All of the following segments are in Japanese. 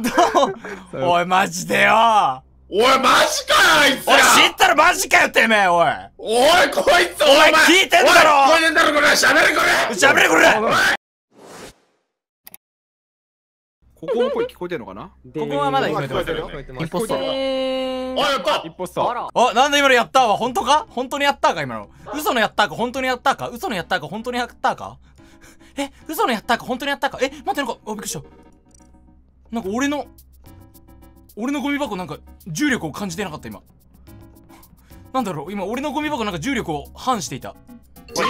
ど うおい、マジでよ。おい、マジかよ、あいつ俺知ったらマジかよ、てめえ、おい。おい、こいつ、お前。聞いてんだろ。おい聞いてんだろ、これ。喋れ、これ。喋れ、これ。ここの声聞こえてんのかな？ここはまだ聞こえてます聞こよインポスター。おい、やった。一ポスター。あ、なんだ今のやったー？は本当か？本当にやったーか今の。嘘のやったーか？本当にやったーか？嘘のやったーか？本当にやったーか？え、嘘のやったーか？本当にやったーか？え、待ってなんか、あ、びっくりした。なんか俺の、俺のゴミ箱なんか重力を感じてなかった今。なんだろう今俺のゴミ箱なんか重力を反していた。うおそれ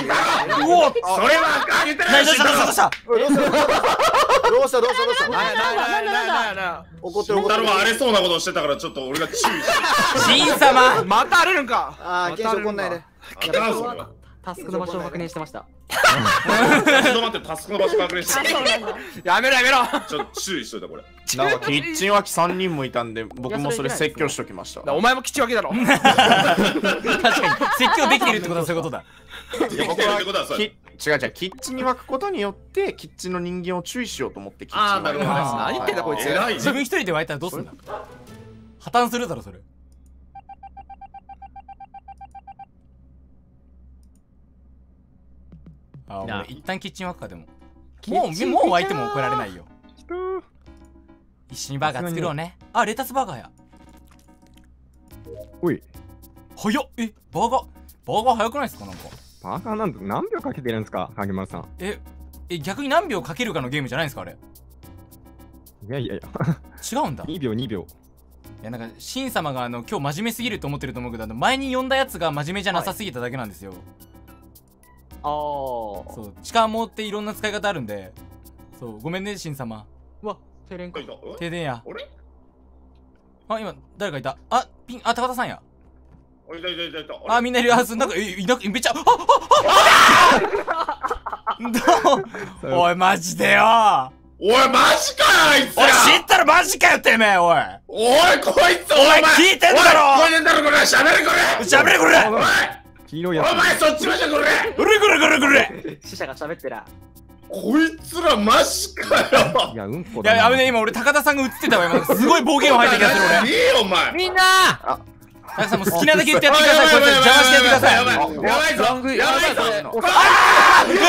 は言ってないどうしたどうしたどうした？どうしたどうした どうした？なななななな怒ってる怒ってる。太郎は荒れそうなことをしてたから、ちょっと俺が注意して。新様また荒れるんか。ああ、検証怒んないで。あか。ん、それは。タスクの場所を確認してましたちょっと待って、タスクの場所確認して。やめろやめろ。ちょっと注意しといた、これ。なんかキッチン脇3人もいたんで僕もそれ説教しときましたお前も基地分けだろ。確かに。説教できてるってことはそういうことだ。いや、僕はってことは、そ違う違う。キッチンに巻くことによってキッチンの人間を注意しようと思ってキッチンにあーなるほど。あー何言ってんだこ自分一人で湧いたらどうすんだ。破綻するだろそれあな俺一旦キッチンワークかでも。もうもう湧いても怒られないよ。一緒にバーガー作ろうね。あレタスバーガーや。おい。早っ。えバーガーバーガー早くないですかなんか。バーガーなんて何秒かけてるんですか影丸さん。ええ逆に何秒かけるかのゲームじゃないんですかあれ。いやいやいや。違うんだ。2秒2秒。いやなんかシン様があの今日真面目すぎると思ってると思うけどあの前に呼んだやつが真面目じゃなさすぎただけなんですよ、あーそう。地下網っていろんな使い方あるんで。そう。ごめんねシン様。うわ停電か。いた。え？停電や。あれ？あ今誰かいた？あピンあ高田さんや。あいたいたいたいた。あみんないる。はずなんかえいなくめっちゃあああどうおいマジでよおい、マジかよ、あいつ俺知ったらマジかよてめえおいおい、こいつ、お前聞いてんだろおい聞いてんだろ、これ喋れ、これ喋れこれおい黄色いやつ。お前、そっちましょ、これこれこれこれこれ死者が喋ってら。こいつら、マジかよ。いやうんこいだな。ややべね今俺高田さんが映ってたわ今。すごい暴言を吐いた気がする俺。いいよ、お前。みんな高田さんもう好きなだけ言ってやってください。こいつ邪魔してやってください。やばいやばいやばい。ぞ。やばいぞ。うわーや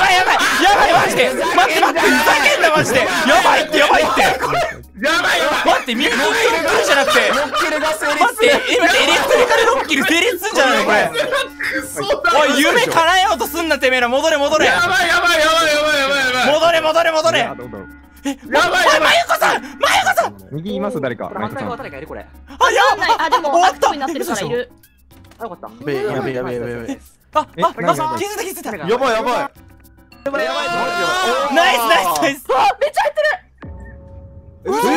ばいやばいやばい。マジで待って待って。ふざけんなマジで。やばいってやばいって。やばいやばい。待って右にロッキルじゃなくて。ロッキルが成立待ってえ待ってエレクトリカルロッキル成立すんじゃないのこれ。おい夢叶えようとすんなてめえら戻れ戻れ。やばいやばいやばいやばいやばいやばい戻れ戻れ戻れ。いやどうだろう。やばいやばい。まゆこさんまゆこさん右います？誰か。これ反対側マイクさん誰かいる？これ。あやわかんない。あでも終わったになってるからいる。あよかった。べやべやべやべやべ。あえああ気づいた気づいた。やばいやばい。やばいやばいナイスナイスナイス。あめっちゃ入ってる。おぶね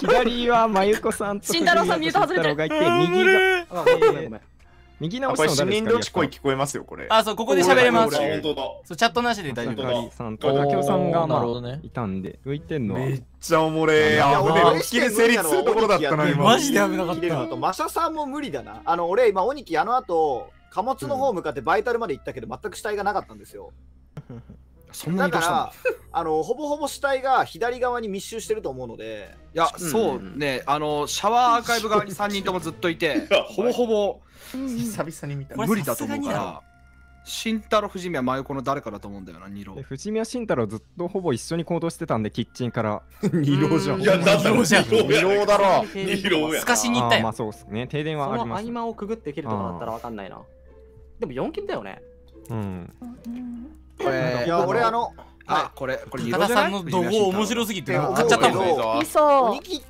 左はまゆこさんと慎太郎さんミュート外れてる右がごめんごめん右あ直しの誰ですか？同士声聞こえますよこれ。あそうここで喋れます。あ本当だ。そうチャットなしで大丈夫。本当だ左さんと竹雄さんがまあなるほどね。いたんで浮いてんのは。めっちゃおもれーいややべえ俺ロッキル成立するところだったな今。マジで危なかった。とマシャさんも無理だな。あの俺今鬼木あの後貨物の方向かってバイタルまで行ったけど全く死体がなかったんですよ そんなだかに移動したの？らあのほぼほぼ死体が左側に密集してると思うので。いや、そうね、あの、シャワーアーカイブ側に3人ともずっといて、ほぼほぼ久々に見た。無理だと思うから、慎太郎、藤宮、真横の誰かだと思うんだよな、二郎。で。藤宮慎太郎ずっとほぼ一緒に行動してたんでキッチンから。二郎じゃん。いやだ二郎じゃん二郎や。二郎だろ。二郎や。すかしに行ったあーまあよそうですね。停電その合はあります。間をくぐって切るとかだったらわかんないな。でも4キルだよね。うんこれいや俺あのあ、これ、これ二高田さんの怒号面白すすぎて買っちゃったもん。いそう鬼木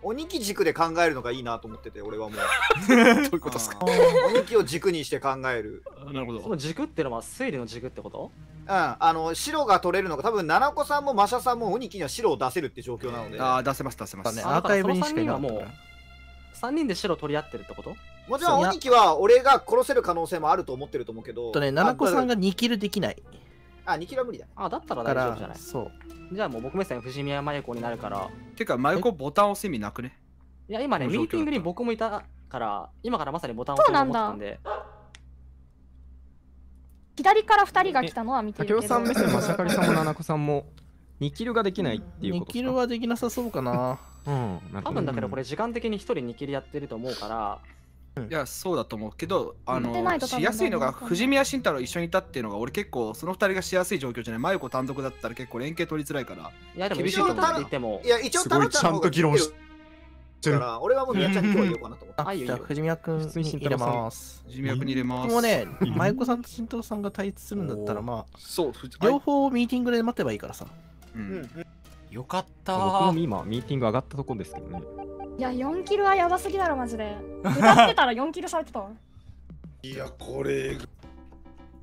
鬼木軸で考えるのがいいなと思ってて俺はもう。どういうことですか？鬼木を軸にして考える。なるほその軸っていうのは推理の軸ってこと？うんあの白が取れるのが多分七子さんもマシャさんも鬼木には白を出せるって状況なので。あー、出せます、出せます。アーカイブにしかいなかったからだから3人で白取り合ってるってこと？もちろん鬼木は俺が殺せる可能性もあると思ってると思うけど。とね、七子さんがが2キルできない。あ2キロは無理だあだったらか大丈夫じゃない？ら、そう。じゃあもう僕目線藤宮真由子になるから。てか、真横ボタン押す意味なくね？いや今ねミーティングに僕もいたから今からまさにボタンを押そうと思ってたんで。左から二人が来たのは見てるけど。さん目線、マシャカリさんも七子さんも2キルができないっていう2ことですか？キルはできなさそうかな。うん、多分だけどこれ時間的に一人2切りやってると思うからいやそうだと思うけどあのしやすいのが藤宮慎太郎一緒にいたっていうのが俺結構その二人がしやすい状況じゃない？真由子単独だったら結構連携取りづらいからいやでも厳しいと思って言ってもいや、一応、すごいちゃんと議論しだから、俺はもう宮ちゃんに今日は言おうかなと思って。あいじゃあ、藤宮君普通にに入れます。地味役に入れます僕もね、舞子さんと慎太郎さんが対立するんだったら、まあ、そうふ両方ミーティングで待てばいいからさ。ううんん。よかった僕もー今、ミーティング上がったところですけどね。いや4キルはやばすぎだろマジで。歌ってたら4キルされてたわ。いや、これ。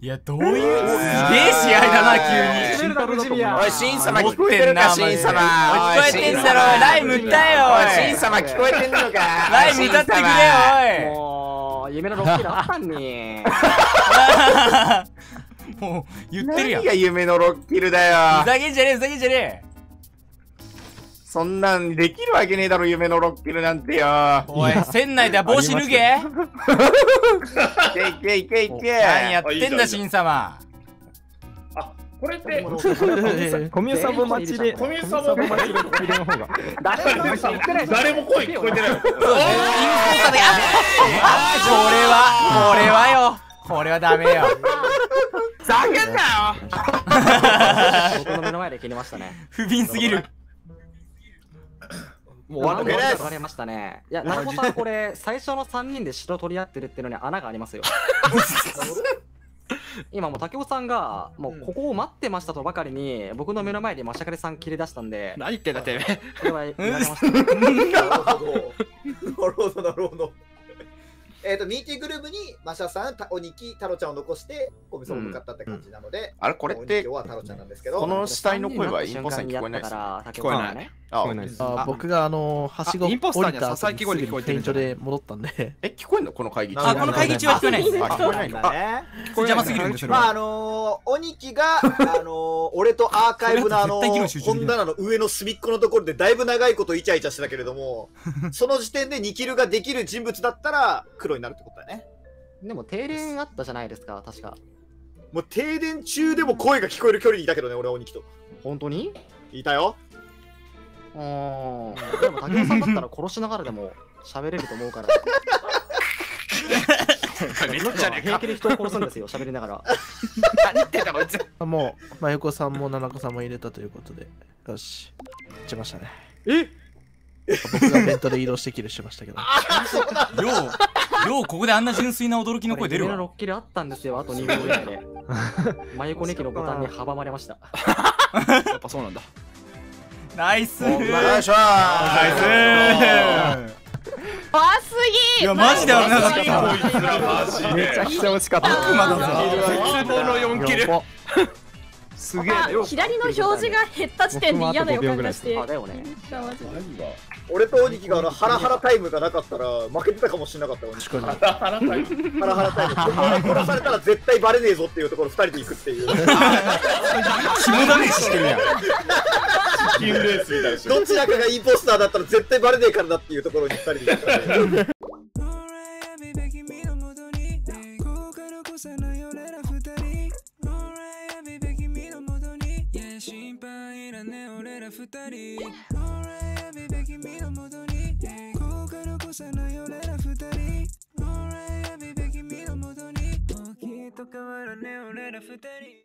いやどういうすげえ試合だな急に。慎太郎だと思う。なおい、シン様持聞こえてるか、シン様。聞こえてんだろ。ライム歌えよおい、シン様聞こえてんのか。ライム歌ってくれよおい。もう夢の6キルあったんに。もう言ってるやん。何が夢のロッキルだよ。ふ。ざけんじゃねえふざけんじゃねそんなんできるわけねえだろ、夢のロッキルなんてよ。えおい船内では帽子脱げ？いけいけいけいけ。何やってんだ新様あ、これって。コミュサブ待ちで、コミュササブブ待ちでこれの方が。誰も言ってない誰も声聞こえてない。これはこれはよこれはダメよふざけんなよ 僕の目の前で切れましたね 不憫すぎるもう終わ終ったわりましたね。いや奈良子さんこれ最初の3人で城取り合ってるっていうのに穴がありますよ。今もう竹雄さんがもうここを待ってましたとばかりに僕の目の前でマシャカリさん切り出したんで何言ってんだて。めえこれは言われました なるほど。なるほど、なるほど。えっと、ミーティングルームにマシャさん、たおにき、太郎ちゃんを残して、コミソン向かったって感じなので、あれ、これっておにき、は太郎ちゃんなんですけど、この死体の声はインポスターに聞こえないです。ね。聞こえないです。あ僕があのはしごあインポスターにはさき声で聞こえてるで戻ったんでえ、聞こえんの？この会議中。あこの会議中は聞こえないですあ、聞こえないのだね。邪魔すぎるんでそれまあ、はあのー、鬼木が、あのー、俺とアーカイブのあの本棚の上の隅っこのところでだいぶ長いことイチャイチャしてたけれども、その時点で2キルができる人物だったら黒になるってことだね。でも停電あったじゃないですか確かもう停電中でも声が聞こえる距離にいたけどね、俺は鬼木と。本当に？いたよ。うーん。でも竹雄さんだったら殺しながらでも喋れると思うから。めっちゃね平気で人を殺すんですよ喋りながら。何言ってんだこいつ。もう真由子さんも七子さんも入れたということでよし。打ちましたね。え？僕がベントで移動してキルしましたけど。ようようここであんな純粋な驚きの声出るわ。6キルあったんですよあと2秒ぐらいで。真由子ネキのボタンに阻まれました。やっぱそうなんだナイス。よナイいしょースあすいやマジで危なかっこいた。つらマジめちゃくちゃ惜しかった。悪魔だぞ。絶望の4キルすげえ。左の表示が減った時点で嫌な予感がして。あだよ俺と鬼木があのハラハラタイムがなかったら負けてたかもしれなかった鬼木確かに。ハラハラタイム。ここで殺されたら絶対バレねえぞっていうところ2人で行くっていう。肝試ししてるやん。つキンレースみたいなどちらかがインポスターだったら絶対バレねえからだっていうところに2人で行くからね。心配いらねえ俺ら二人 Alright, I'll be back 君の元にここからこさない俺ら二人 Alright, I'll be back 君の元にもうきっと変わらねえ俺ら二人